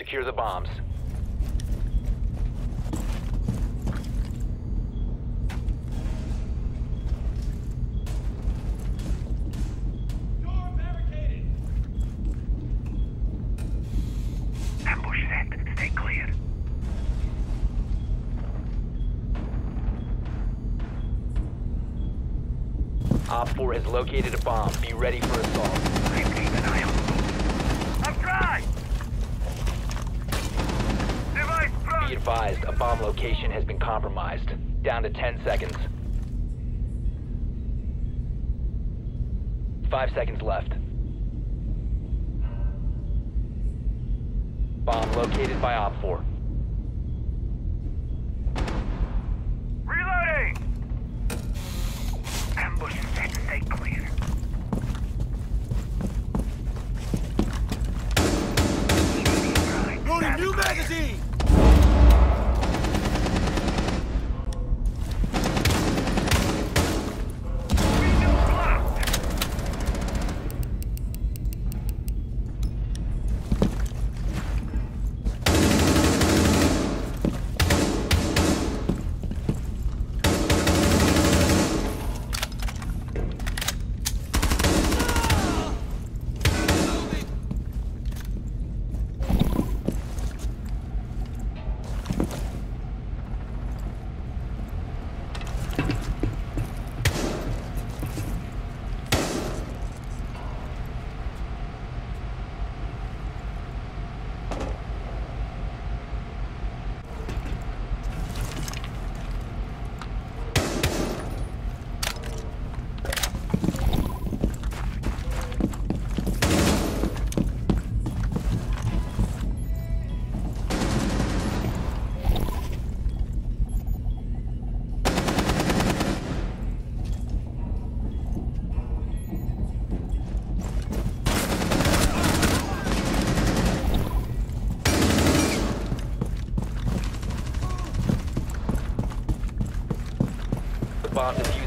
Secure the bombs. Ambush set. Stay clear. Op 4 has located a bomb. Be ready for assault. I'm keeping Advised, a bomb location has been compromised. Down to 10 seconds. Five seconds left. Bomb located by Op 4. The bomb defuser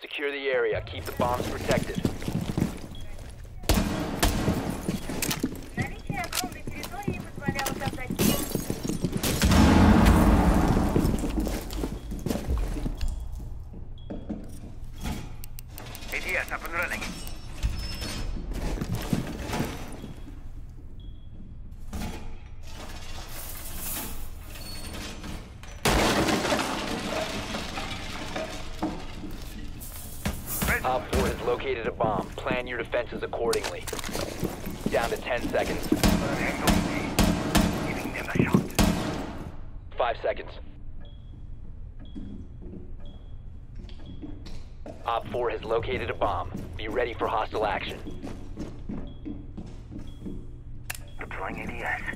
Secure the area. Keep the bombs protected. ADS up and running. Your defenses accordingly. Down to 10 seconds. 5 seconds. Op 4 has located a bomb. Be ready for hostile action. Deploying ADS.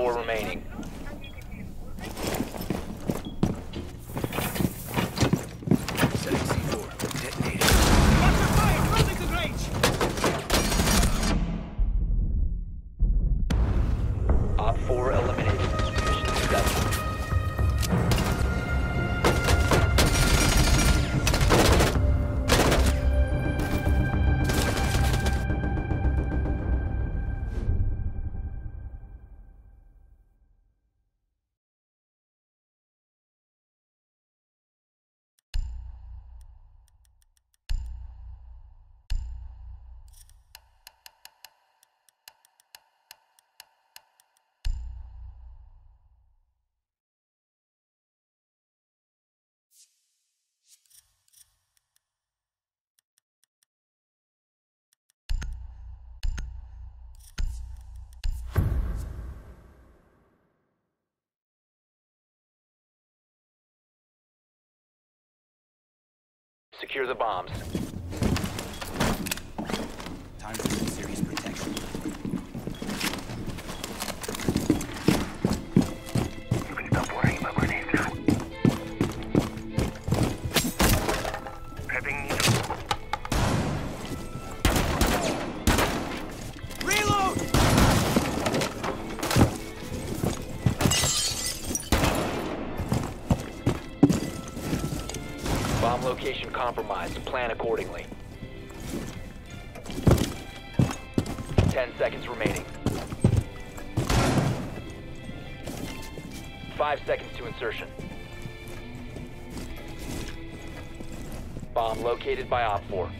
4 remaining. Secure the bombs. Time for serious protection. Compromised. Plan accordingly. 10 seconds remaining. Five seconds to insertion. Bomb located by Op 4.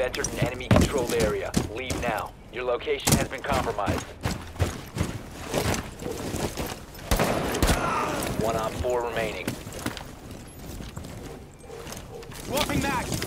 Have entered an enemy controlled area. Leave now. Your location has been compromised. One Op 4 remaining. Swapping mags.